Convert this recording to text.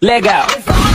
Leg out.